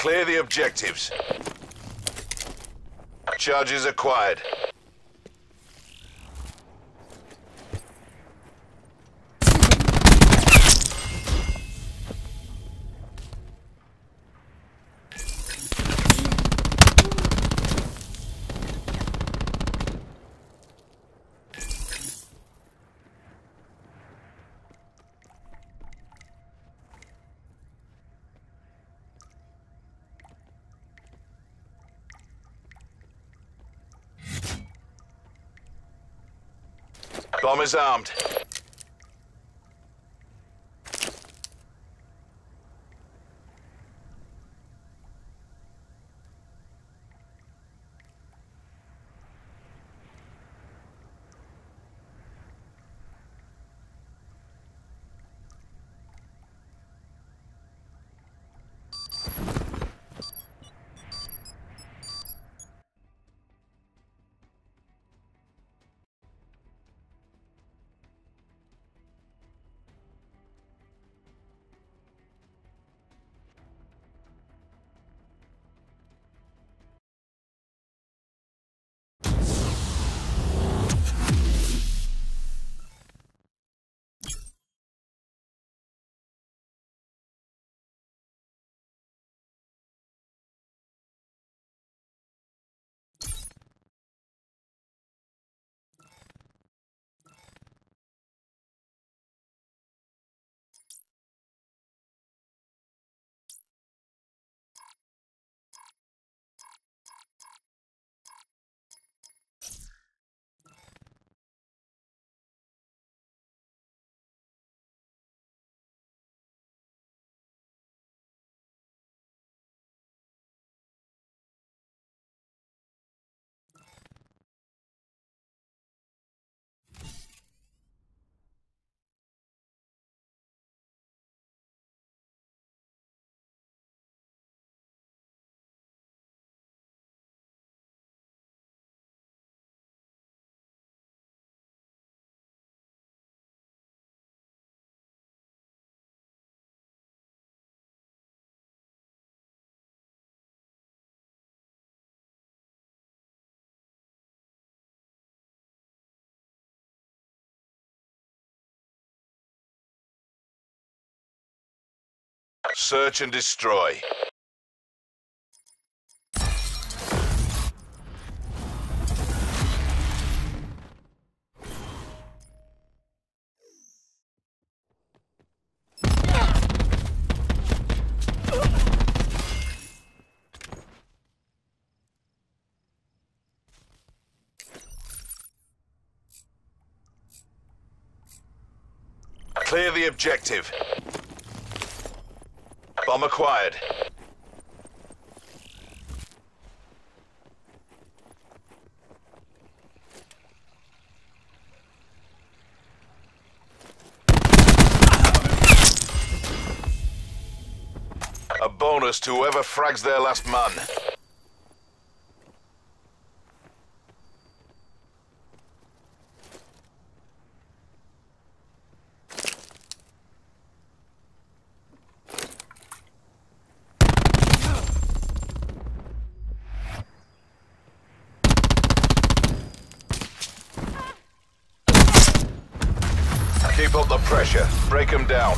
Clear the objectives. Charges acquired. Bomb is armed. Search and destroy. Clear the objective. Bomb acquired. A bonus to whoever frags their last man. Up the pressure. Break them down.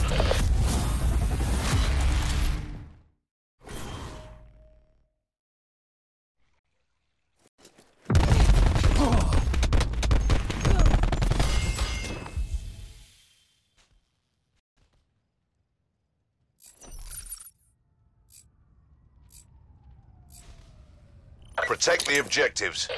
Protect the objectives.